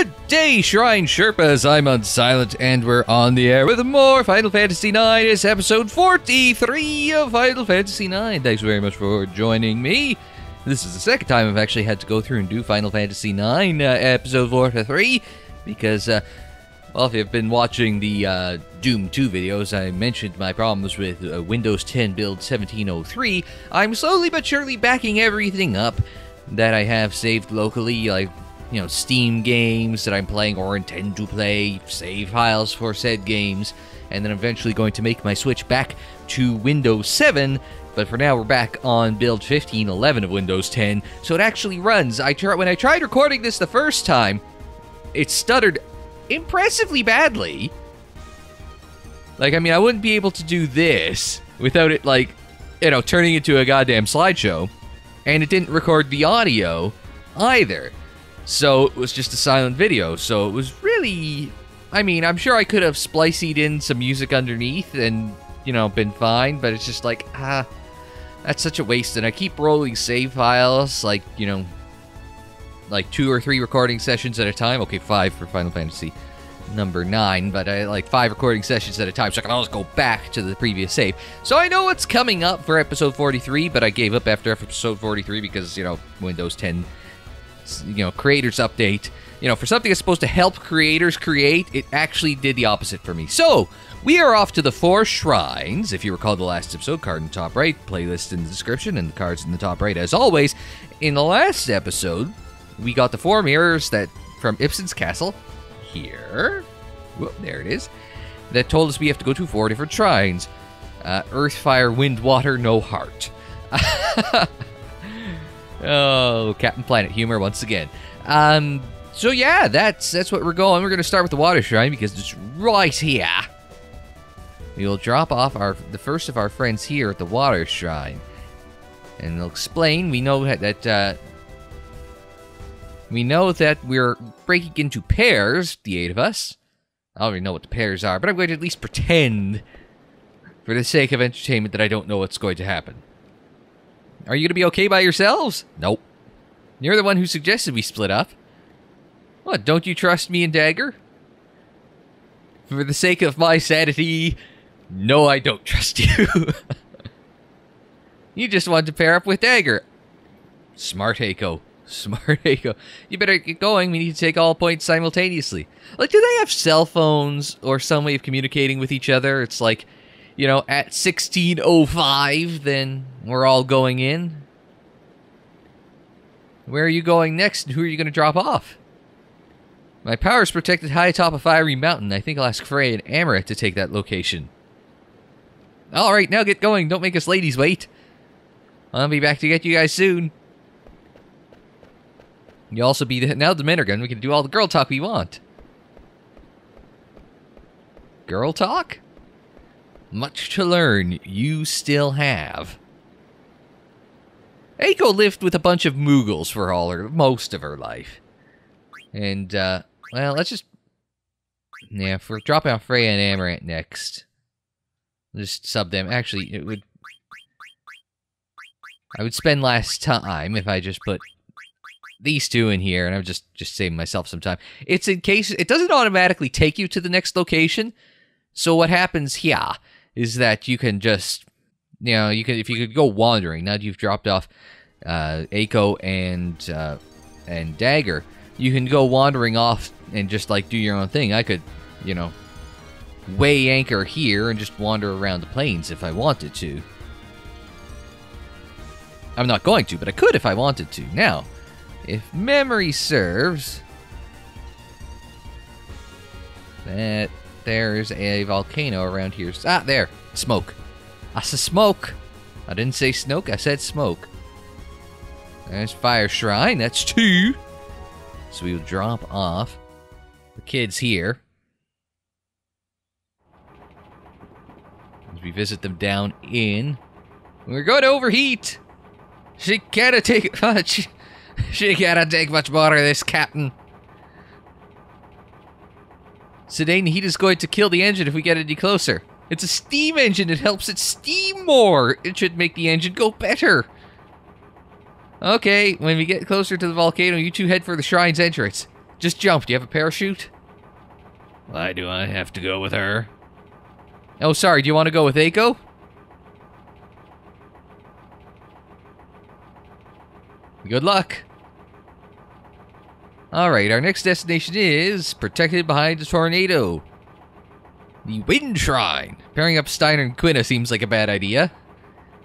Good day, Shrine Sherpas. I'm Unsilent, and we're on the air with more Final Fantasy IX. It's episode 43 of Final Fantasy IX. Thanks very much for joining me. This is the second time I've actually had to go through and do Final Fantasy IX uh, episode 43 because, uh, well, if you've been watching the uh, Doom 2 videos, I mentioned my problems with uh, Windows 10 build 1703. I'm slowly but surely backing everything up that I have saved locally, like you know, Steam games that I'm playing or intend to play, save files for said games, and then eventually going to make my switch back to Windows 7. But for now, we're back on build 1511 of Windows 10, so it actually runs. I try, when I tried recording this the first time, it stuttered impressively badly. Like, I mean, I wouldn't be able to do this without it, like, you know, turning into a goddamn slideshow. And it didn't record the audio either. So it was just a silent video. So it was really. I mean, I'm sure I could have spliced in some music underneath and, you know, been fine, but it's just like, ah, that's such a waste. And I keep rolling save files, like, you know, like two or three recording sessions at a time. Okay, five for Final Fantasy number nine, but I like five recording sessions at a time, so I can always go back to the previous save. So I know what's coming up for episode 43, but I gave up after episode 43 because, you know, Windows 10 you know creators update. You know for something that's supposed to help creators create it actually did the opposite for me. So we are off to the four shrines. If you recall the last episode card in the top right playlist in the description and the cards in the top right as always. In the last episode we got the four mirrors that from Ipsen's castle here. Whoop, there it is. That told us we have to go to four different shrines. Uh, earth fire wind water no heart Oh, Captain Planet humor once again. Um, so yeah, that's that's what we're going. We're gonna start with the water shrine because it's right here. We'll drop off our the first of our friends here at the water shrine, and they'll explain. We know that, that uh, we know that we're breaking into pairs, the eight of us. I already know what the pairs are, but I'm going to at least pretend, for the sake of entertainment, that I don't know what's going to happen. Are you going to be okay by yourselves? Nope. You're the one who suggested we split up. What, don't you trust me and Dagger? For the sake of my sanity, no, I don't trust you. you just want to pair up with Dagger. Smart Eiko. Smart Eiko. You better get going. We need to take all points simultaneously. Like, do they have cell phones or some way of communicating with each other? It's like, you know, at 1605, then we're all going in. Where are you going next, and who are you going to drop off? My power is protected high atop a fiery mountain. I think I'll ask Freya and Amarant to take that location. All right, now get going. Don't make us ladies wait. I'll be back to get you guys soon. You'll also be the, now the men are gone. We can do all the girl talk we want. Girl talk? Much to learn, you still have. Eiko lived with a bunch of Moogles for all her, most of her life. And, uh, well, let's just, yeah, if we're dropping off Freya and Amarant next, just sub them. Actually, it would, I would spend less time if I just put these two in here, and I'm just, just saving myself some time. It's in case, it doesn't automatically take you to the next location, so what happens here is that you can just you know you can if you could go wandering now that you've dropped off uh, Eiko and uh, and Dagger, you can go wandering off and just like do your own thing. I could, you know, weigh anchor here and just wander around the plains if I wanted to. I'm not going to, but I could if I wanted to. Now, if memory serves, that there's a volcano around here. Ah, there. Smoke. I said smoke. I didn't say smoke, I said smoke. There's Fire Shrine. That's two. So we'll drop off the kids here. As we visit them down in. We're going to overheat. She can't take much. She can't take much more of this, Captain. Sedaine heat is going to kill the engine if we get any closer. It's a steam engine. It helps it steam more. It should make the engine go better. Okay, when we get closer to the volcano, you two head for the shrine's entrance. Just jump. Do you have a parachute? Why do I have to go with her? Oh, sorry. Do you want to go with Eiko? Good luck. Alright, our next destination is protected behind a tornado. The Wind Shrine. Pairing up Steiner and Quina seems like a bad idea.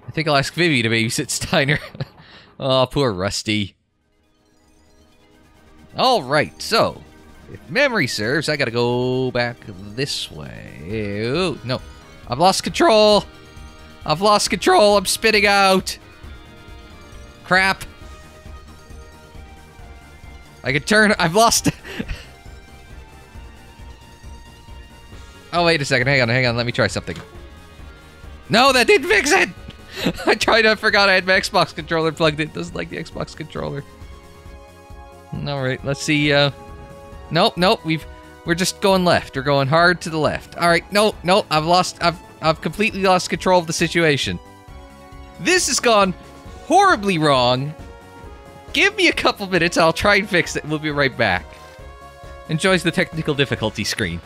I think I'll ask Vivi to babysit Steiner. oh, poor Rusty. Alright, so, if memory serves, I gotta go back this way. Ew, no, I've lost control. I've lost control. I'm spitting out. Crap. I could turn. I've lost. oh, wait a second. Hang on, hang on. Let me try something. No, that didn't fix it. I tried. I forgot I had my Xbox controller plugged in. Doesn't like the Xbox controller. All right. Let's see. Uh, nope. Nope. We've. We're just going left. We're going hard to the left. All right. No. No. I've lost. I've. I've completely lost control of the situation. This has gone horribly wrong, Give me a couple minutes, I'll try and fix it. We'll be right back. Enjoys the technical difficulty screen.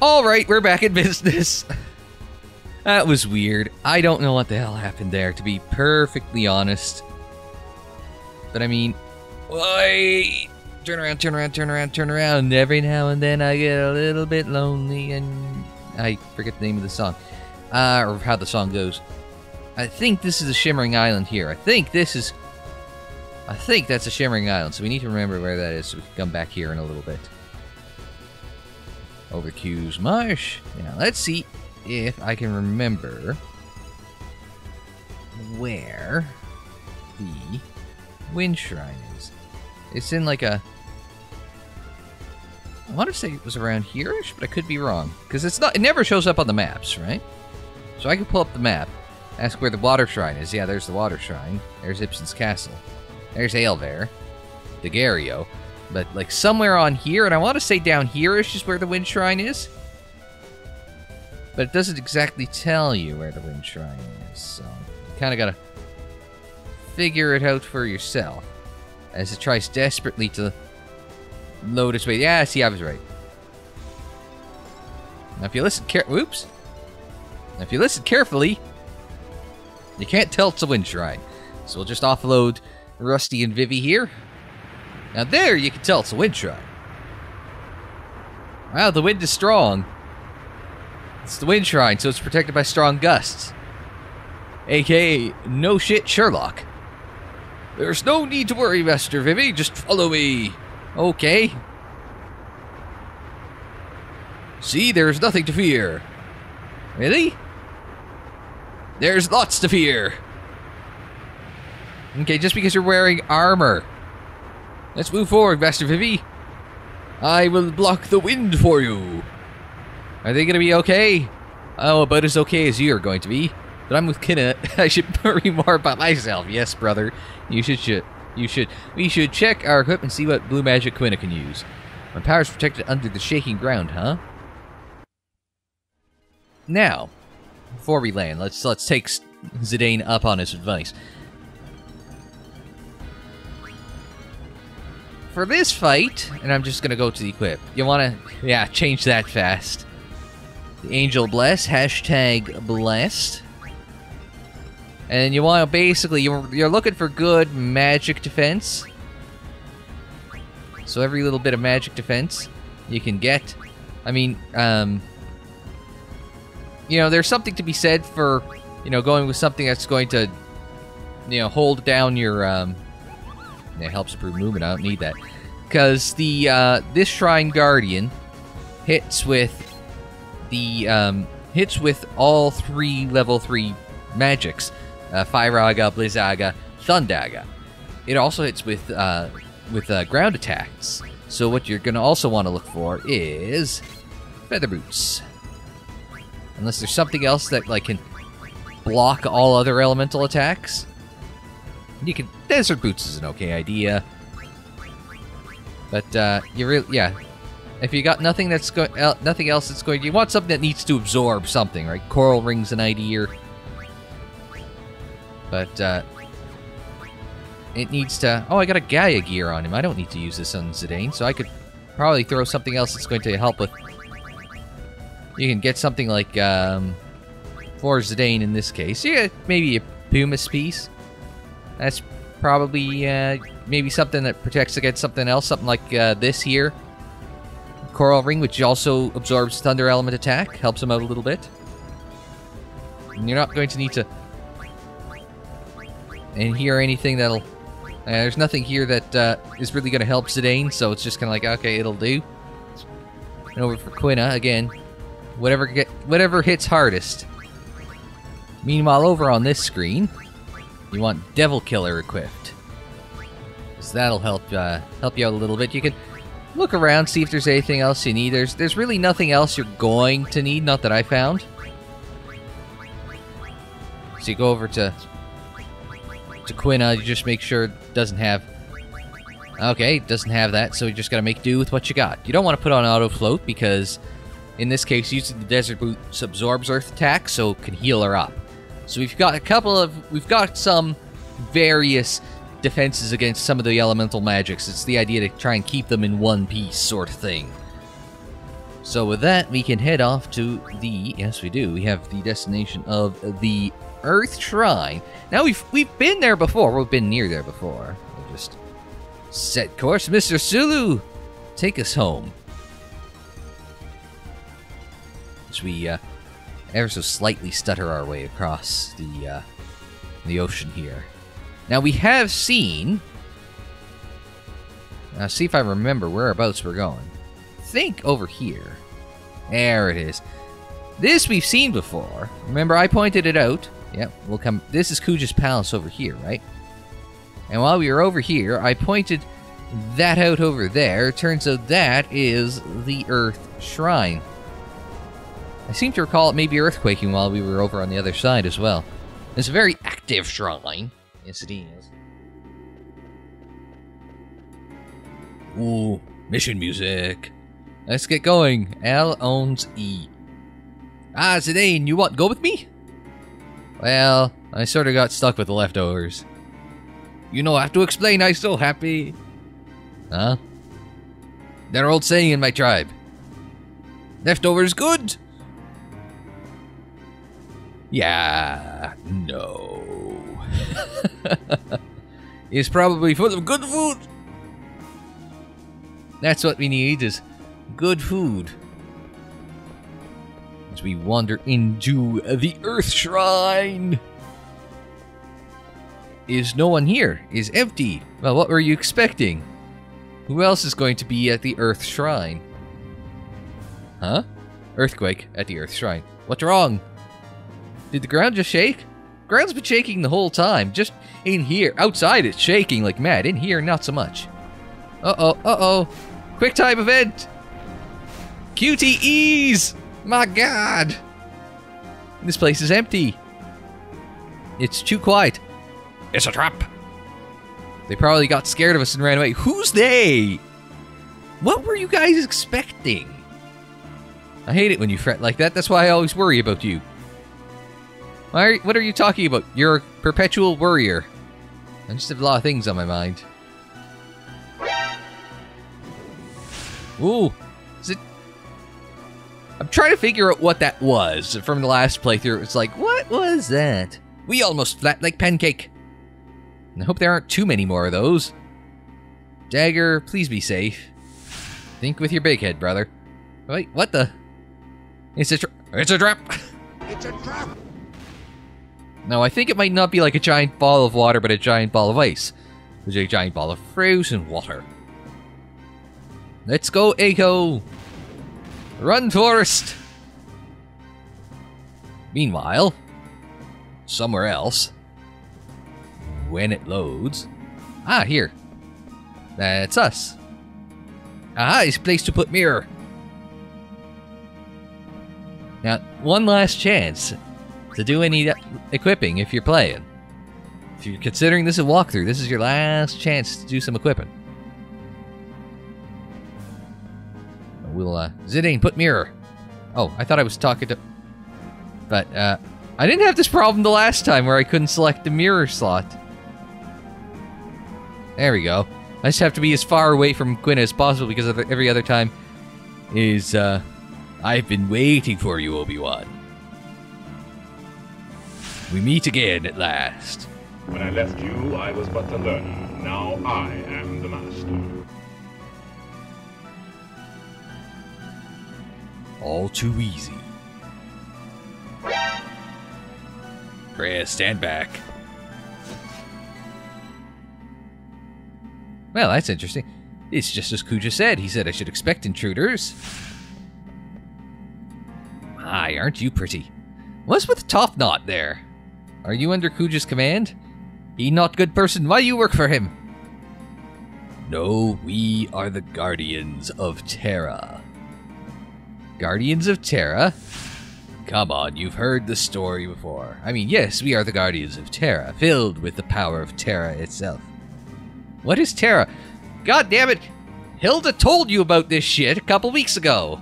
Alright, we're back in business. that was weird. I don't know what the hell happened there, to be perfectly honest. But I mean, wait turn around, turn around, turn around, turn around. Every now and then I get a little bit lonely, and I forget the name of the song, uh, or how the song goes. I think this is a Shimmering Island here. I think this is. I think that's a Shimmering Island, so we need to remember where that is so we can come back here in a little bit. Over Qu's Marsh. Now, let's see if I can remember where the Wind Shrine is. It's in like a I want to say it was around here-ish, but I could be wrong. Because it's not it never shows up on the maps, right? So I can pull up the map, ask where the water shrine is. Yeah, there's the water shrine. There's Ipsen's castle. There's Aelvair. Daguerreo. But like somewhere on here, and I want to say down here-ish is where the wind shrine is. But it doesn't exactly tell you where the wind shrine is, so you kinda gotta figure it out for yourself. As it tries desperately to Lotus Way. Yeah, see, I was right. Now, if you listen care- Whoops. Now, if you listen carefully, you can't tell it's a wind shrine. So we'll just offload Rusty and Vivi here. Now there, you can tell it's a wind shrine. Wow, the wind is strong. It's the wind shrine, so it's protected by strong gusts. AKA, no shit Sherlock. There's no need to worry, Master Vivi. Just follow me. Okay. See, there's nothing to fear. Really? There's lots to fear. Okay, just because you're wearing armor. Let's move forward, Master Vivi. I will block the wind for you. Are they gonna be okay? Oh, about as okay as you're going to be. But I'm with Quina. I should worry more about myself. Yes, brother. You should should. You should. We should check our equipment and see what blue magic Quina can use. My power's protected under the shaking ground, huh? Now, before we land, let's let's take Zidane up on his advice. For this fight, and I'm just gonna go to the equip. You wanna, yeah, change that fast. The Angel Bless, hashtag blessed. And you want to basically, you're, you're looking for good magic defense. So every little bit of magic defense you can get. I mean, um, you know, there's something to be said for, you know, going with something that's going to, you know, hold down your, um, it helps improve movement. I don't need that. Because the, uh, this Shrine Guardian hits with the, um, hits with all three level three magics uh, Firaga, Blizzaga, Thundaga. It also hits with uh, with uh, ground attacks. So what you're going to also want to look for is Feather Boots. Unless there's something else that like can block all other elemental attacks. You can Desert Boots is an okay idea. But uh, you really yeah. if you got nothing that's going, nothing else that's going, you want something that needs to absorb something, right? Coral rings an idea, but uh, it needs to. Oh, I got a Gaia gear on him. I don't need to use this on Zidane, so I could probably throw something else that's going to help with. You can get something like um, for Zidane in this case. Yeah, maybe a Pumice piece. That's probably uh, maybe something that protects against something else, something like uh, this here. Coral Ring, which also absorbs Thunder Element attack, helps him out a little bit. And you're not going to need to and hear anything that'll... Uh, there's nothing here that uh, is really going to help Zidane, so it's just kind of like, okay, it'll do. And over for Quina, again, whatever get whatever hits hardest. Meanwhile, over on this screen, you want Devil Killer equipped. So that'll help uh, help you out a little bit. You can look around, see if there's anything else you need. There's there's really nothing else you're going to need, not that I found. So you go over to to Quina, uh, you just make sure it doesn't have Okay, it doesn't have that, so you just gotta make do with what you got. You don't want to put on auto float because in this case using the desert boots absorbs earth attack, so can heal her up. So we've got a couple of we've got some various defenses against some of the elemental magics. It's the idea to try and keep them in one piece sort of thing. So with that, we can head off to the yes, we do. We have the destination of the Earth Shrine. Now we've we've been there before. We've been near there before. We'll just set course, Mr. Sulu. Take us home. As we uh, ever so slightly stutter our way across the uh, the ocean here. Now we have seen. Now see if I remember whereabouts we're going. Think over here. There it is. This we've seen before. Remember I pointed it out. Yep, we'll come. This is Kuja's palace over here, right? And while we were over here, I pointed that out over there. Turns out that is the Earth Shrine. I seem to recall it maybe earthquaking while we were over on the other side as well. It's a very active shrine. Yes, it is. Ooh, mission music. Let's get going. L owns E. Ah, Zidane, you want go with me? Well, I sort of got stuck with the leftovers. You know, I have to explain I'm so happy. Huh? That old saying in my tribe. Leftovers good. Yeah, no. it's probably full of good food. That's what we need is good food. We wander into the Earth Shrine. Is no one here? Is empty. Well, what were you expecting? Who else is going to be at the Earth Shrine? Huh? Earthquake at the Earth Shrine. What's wrong? Did the ground just shake? Ground's been shaking the whole time. Just in here. Outside it's shaking like mad. In here, not so much. Uh-oh, uh-oh. Quick time event! QTEs! My god! This place is empty. It's too quiet. It's a trap. They probably got scared of us and ran away. Who's they? What were you guys expecting? I hate it when you fret like that. That's why I always worry about you. Why? What are you talking about? You're a perpetual worrier. I just have a lot of things on my mind. Ooh? I'm trying to figure out what that was from the last playthrough. It's like, what was that? We almost flat like pancake. I hope there aren't too many more of those. Dagger, please be safe. Think with your big head, brother. Wait, what the? It's a it's a trap. It's a trap. No, I think it might not be like a giant ball of water, but a giant ball of ice. There's a giant ball of frozen water. Let's go, Eiko! Run, Forest! Meanwhile, somewhere else, when it loads. Ah, here. That's us. Ah, it's place to put mirror. Now, one last chance to do any equipping if you're playing. If you're considering this a walkthrough, this is your last chance to do some equipping. We'll, uh, Zidane, put mirror. Oh, I thought I was talking to... But, uh, I didn't have this problem the last time where I couldn't select the mirror slot. There we go. I just have to be as far away from Quina as possible because every other time is, uh, I've been waiting for you, Obi-Wan. We meet again at last. When I left you, I was but the learner. Now I am the master. All too easy. Freya, stand back. Well, that's interesting. It's just as Kuja said. He said I should expect intruders. My, aren't you pretty? What's with Top Knot there? Are you under Kuja's command? He not good person. Why you work for him? No, we are the Guardians of Terra. Guardians of Terra? Come on, you've heard the story before. I mean, yes, we are the Guardians of Terra, filled with the power of Terra itself. What is Terra? God damn it! Hilda told you about this shit a couple weeks ago.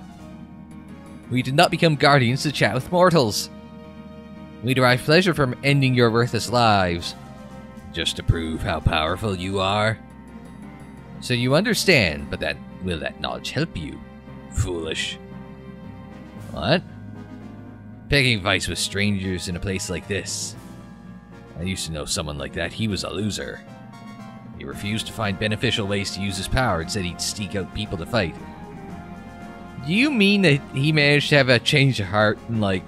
We did not become guardians to chat with mortals. We derive pleasure from ending your worthless lives. Just to prove how powerful you are. So you understand, but that will that knowledge help you? Foolish. What? Picking fights with strangers in a place like this. I used to know someone like that. He was a loser. He refused to find beneficial ways to use his power and said he'd seek out people to fight. Do you mean that he managed to have a change of heart and, like,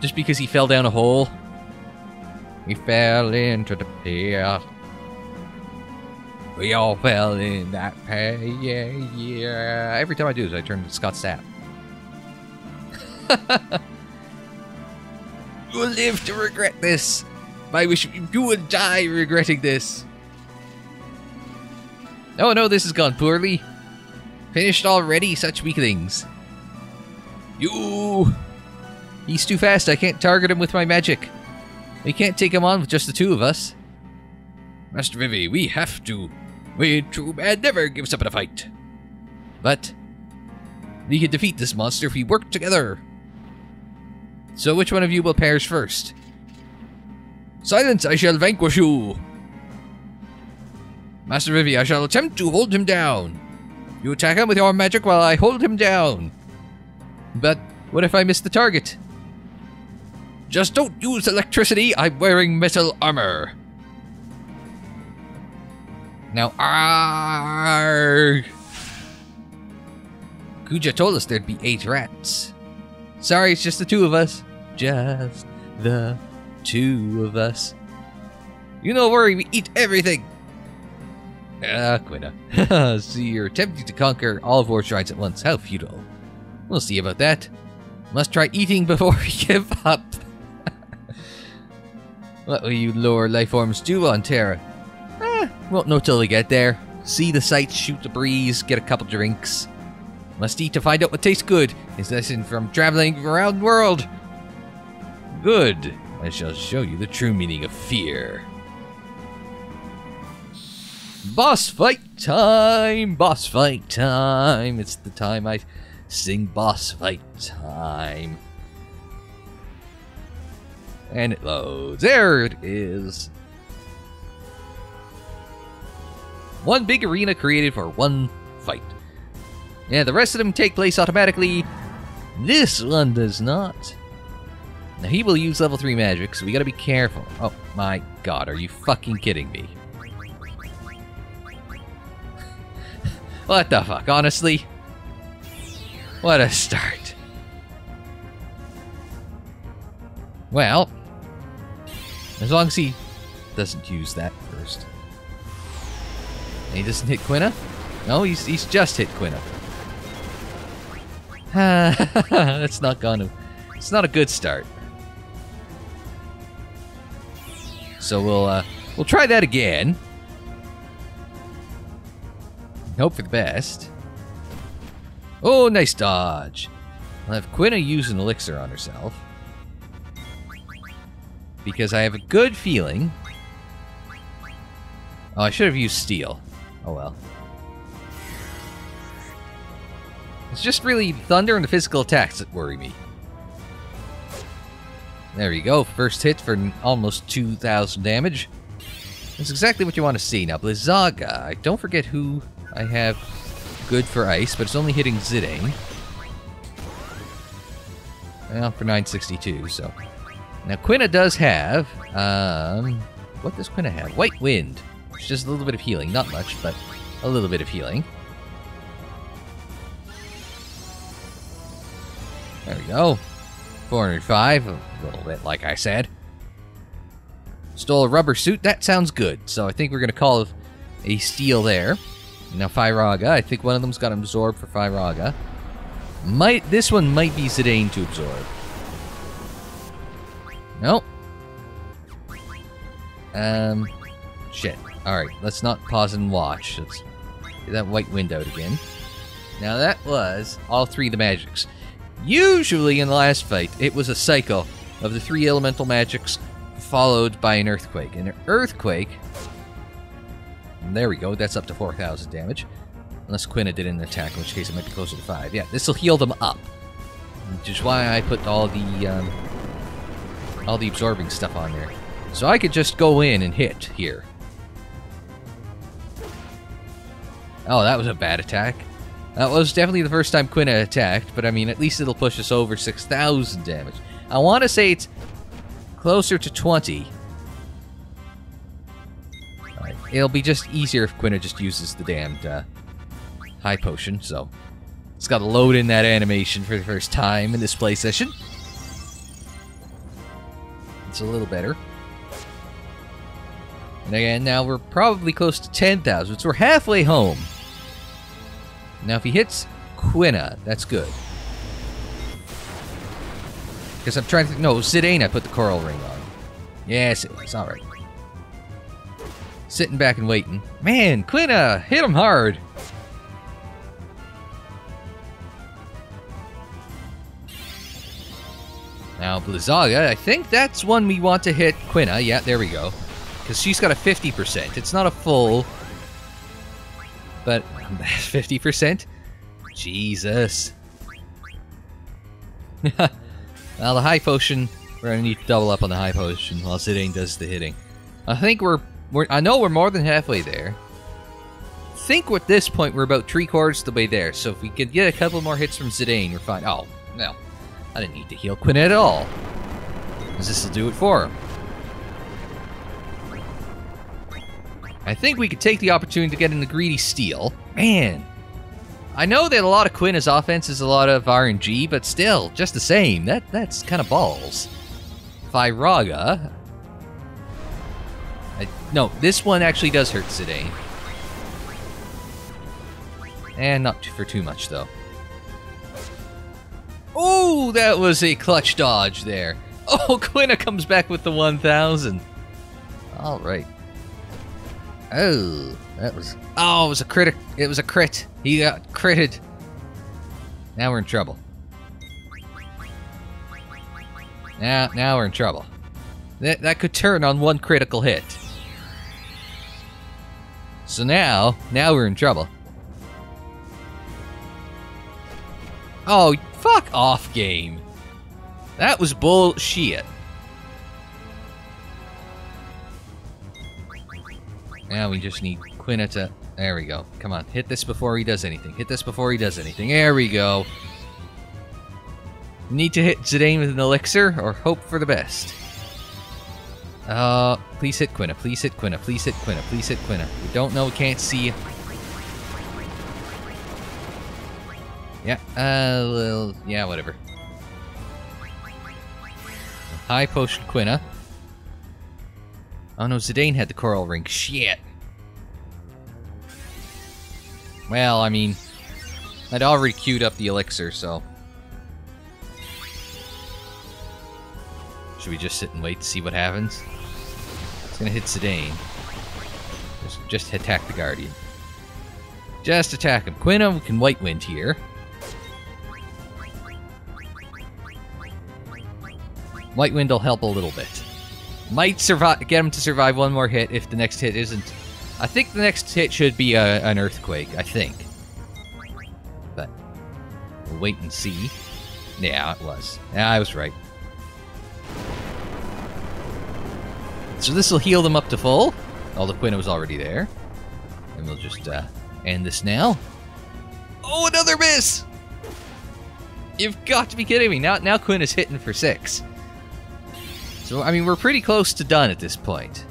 just because he fell down a hole? He fell into the pit. We all fell in that pit. Yeah, yeah. Every time I do this, I turn to Scott Stapp. you will live to regret this. I wish you would die regretting this. Oh no, this has gone poorly. Finished already, such weaklings. You! He's too fast, I can't target him with my magic. We can't take him on with just the two of us. Master Vivi, we have to. We true man never gives up in a fight. But we can defeat this monster if we work together. So which one of you will perish first? Silence, I shall vanquish you. Master Vivi, I shall attempt to hold him down. You attack him with your magic while I hold him down. But what if I miss the target? Just don't use electricity, I'm wearing metal armor. Now, arg! Kuja told us there'd be eight rats. Sorry, it's just the two of us. Just the two of us. You know, worry, we eat everything. Ah, Quina. See, you're attempting to conquer all of our shrines at once. How futile. We'll see about that. Must try eating before we give up. what will you lower life forms do on Terra? Eh, won't know till we get there. See the sights, shoot the breeze, get a couple drinks. Must eat to find out what tastes good. Is lesson from traveling around the world. Good. I shall show you the true meaning of fear. Boss fight time! Boss fight time! It's the time I sing boss fight time. And it loads. There it is. One big arena created for one fight. Yeah, the rest of them take place automatically. This one does not. Now he will use level 3 magic, so we gotta be careful. Oh my god, are you fucking kidding me? what the fuck, honestly? What a start. Well, as long as he doesn't use that first. And he doesn't hit Quina? No, he's, he's just hit Quina. That's not gonna... It's not a good start. So we'll, uh, we'll try that again. Hope for the best. Oh, nice dodge. I'll have Quina use an elixir on herself. Because I have a good feeling... Oh, I should have used steel. Oh well. It's just really thunder and the physical attacks that worry me. There you go. First hit for almost 2,000 damage. That's exactly what you want to see. Now, Blizzaga. I don't forget who I have good for ice, but it's only hitting Zidane. Well, for 962, so. Now, Quina does have, um, what does Quina have? White Wind. It's just a little bit of healing. Not much, but a little bit of healing. There we go. 405, a little bit like I said. Stole a rubber suit, that sounds good. So I think we're going to call a steal there. Now Firaga, I think one of them's got absorb for Firaga. Might This one might be Zidane to absorb. Nope. Um, shit. Alright, let's not pause and watch. Let's get that white wind out again. Now that was all three of the magics. Usually in the last fight, it was a cycle of the three elemental magics followed by an earthquake. An earthquake. There we go. That's up to 4,000 damage. Unless Quina did an attack, in which case it might be closer to 5. Yeah, this will heal them up. Which is why I put all the, um, all the absorbing stuff on there. So I could just go in and hit here. Oh, that was a bad attack. That was definitely the first time Quina attacked, but I mean, at least it'll push us over 6,000 damage. I want to say it's closer to 20. Right. It'll be just easier if Quina just uses the damned uh, high potion, so it's got to load in that animation for the first time in this play session. It's a little better. And again, now we're probably close to 10,000, so we're halfway home. Now, if he hits Quina, that's good. Because I'm trying to... think. No, Zidane I put the coral ring on. Yes, it was. Alright. Sitting back and waiting. Man, Quina! Hit him hard! Now, Blizzaga, I think that's one we want to hit Quina. Yeah, there we go. Because she's got a 50%. It's not a full... But 50%? Jesus. well, the high potion, we're gonna need to double up on the high potion while Zidane does the hitting. I think we're, we're I know we're more than halfway there. I think at this point we're about three quarters the way there, so if we could get a couple more hits from Zidane, we're fine. Oh, no. I didn't need to heal Quina at all. This will do it for him. I think we could take the opportunity to get in the greedy steal. Man, I know that a lot of Quina's offense is a lot of RNG, but still, just the same, that that's kind of balls. Firaga. I, no, this one actually does hurt Zidane. And not for too much, though. Oh, that was a clutch dodge there. Oh, Quina comes back with the 1,000. All right. Oh, that was. Oh, it was a crit. It was a crit. He got critted. Now we're in trouble. Now, now we're in trouble. That that could turn on one critical hit. So now, now we're in trouble. Oh, fuck off, game. That was bullshit. Now we just need Quina to... There we go. Come on, hit this before he does anything. Hit this before he does anything. There we go. Need to hit Zidane with an elixir or hope for the best. Uh, please hit Quina. Please hit Quina. Please hit Quina. Please hit Quina. We don't know. We can't see. Yeah. Uh. Yeah. Whatever. High potion Quina. Oh no, Zidane had the coral ring. Shit. Well, I mean, I'd already queued up the elixir, so. Should we just sit and wait to see what happens? It's gonna hit Zidane. Just, just attack the Guardian. Just attack him. Quina can White Wind here. White Wind will help a little bit. Might survive, get him to survive one more hit if the next hit isn't. I think the next hit should be a, an earthquake. I think, but We'll wait and see. Yeah, it was. Yeah, I was right. So this will heal them up to full. Although Quina was already there. And we'll just uh, end this now. Oh, another miss! You've got to be kidding me. Now, now Quina is hitting for six. So, I mean, we're pretty close to done at this point.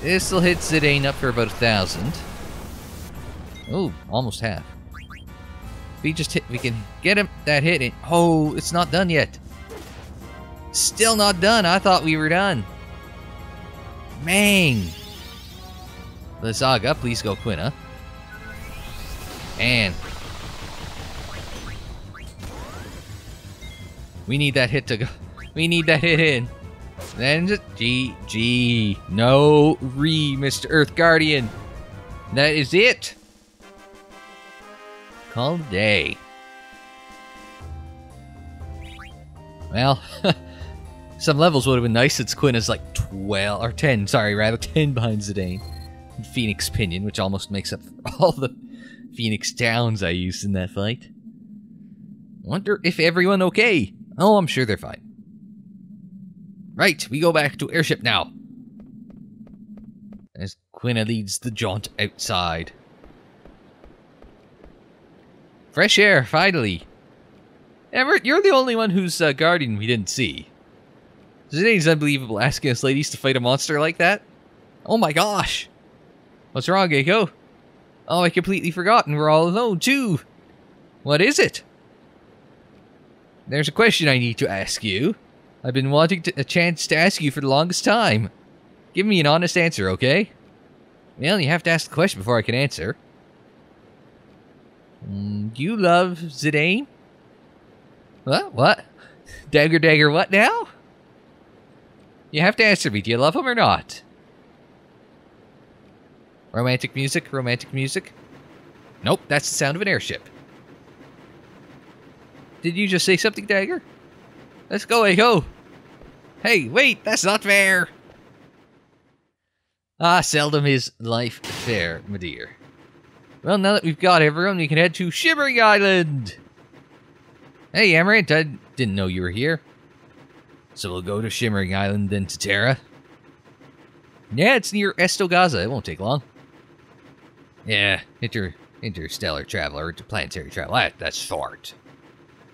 This'll hit Zidane up for about a thousand. Oh, almost half. We just hit, we can get him that hit. In. Oh, it's not done yet. Still not done. I thought we were done. Mang. Lysaga, please go Quina. And we need that hit to go. We need that hit in. Then just G G. No re, Mr. Earth Guardian. That is it. Call day. Well, some levels would have been nice since Quina is like 12, or 10, sorry, rather 10 behind Zidane. Phoenix Pinion, which almost makes up all the Phoenix Downs I used in that fight. Wonder if everyone okay? Oh, I'm sure they're fine. Right, we go back to airship now. As Quina leads the jaunt outside. Fresh air, finally. Everett, you're the only one whose uh, guardian we didn't see. Is Zidane's unbelievable asking us ladies to fight a monster like that. Oh my gosh. What's wrong, Geiko? Oh, I completely forgotten we're all alone, too. What is it? There's a question I need to ask you. I've been wanting to, a chance to ask you for the longest time. Give me an honest answer, okay? Well, you have to ask the question before I can answer. Mm, do you love Zidane? What? What? Dagger, dagger, what now? You have to answer me. Do you love him or not? Romantic music, romantic music. Nope, that's the sound of an airship. Did you just say something, Dagger? Let's go, Eiko. Hey, wait, that's not fair. Ah, seldom is life fair, my dear. Well, now that we've got everyone, we can head to Shimmering Island. Hey, Amarant, I didn't know you were here. So we'll go to Shimmering Island, then to Terra. Yeah, it's near Esto Gaza. It won't take long. Yeah, inter interstellar travel or interplanetary travel. That, that's fart.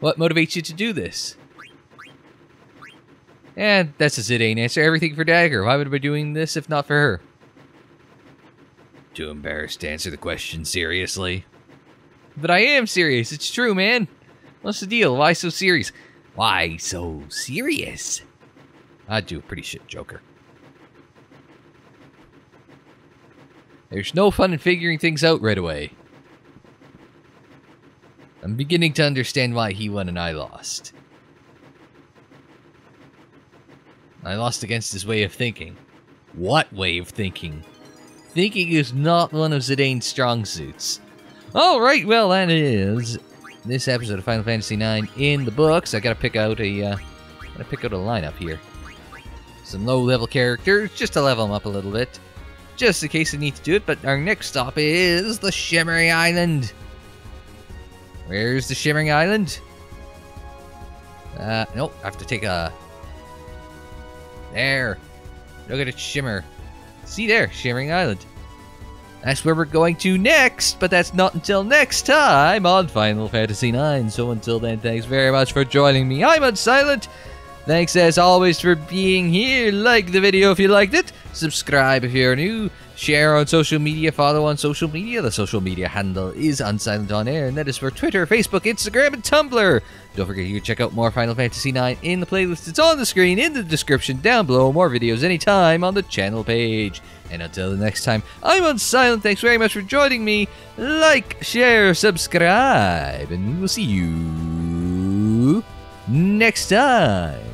What motivates you to do this? And that's a Zidane answer. Everything for Dagger. Why would I be doing this if not for her? Too embarrassed to answer the question seriously. But I am serious. It's true, man. What's the deal? Why so serious? Why so serious? I'd do a pretty shit Joker. There's no fun in figuring things out right away. I'm beginning to understand why he won and I lost. I lost against his way of thinking. What way of thinking? Thinking is not one of Zidane's strong suits. Alright, well that is this episode of Final Fantasy IX in the books. I gotta pick out a uh, gotta pick out a lineup here. Some low level characters, just to level them up a little bit. Just in case I need to do it, but our next stop is the Shimmery Island. Where's the Shimmering Island? Uh, nope, I have to take a... There. Look at it shimmer. See there, Shimmering Island. That's where we're going to next, but that's not until next time on Final Fantasy IX. So until then, thanks very much for joining me. I'm Unsilent. Thanks as always for being here. Like the video if you liked it. Subscribe if you're new. Share on social media. Follow on social media. The social media handle is Unsilent On Air, and that is for Twitter, Facebook, Instagram, and Tumblr. Don't forget you can check out more Final Fantasy IX in the playlist. It's on the screen in the description down below. More videos anytime on the channel page. And until the next time, I'm Unsilent. Thanks very much for joining me. Like, share, subscribe, and we will see you next time.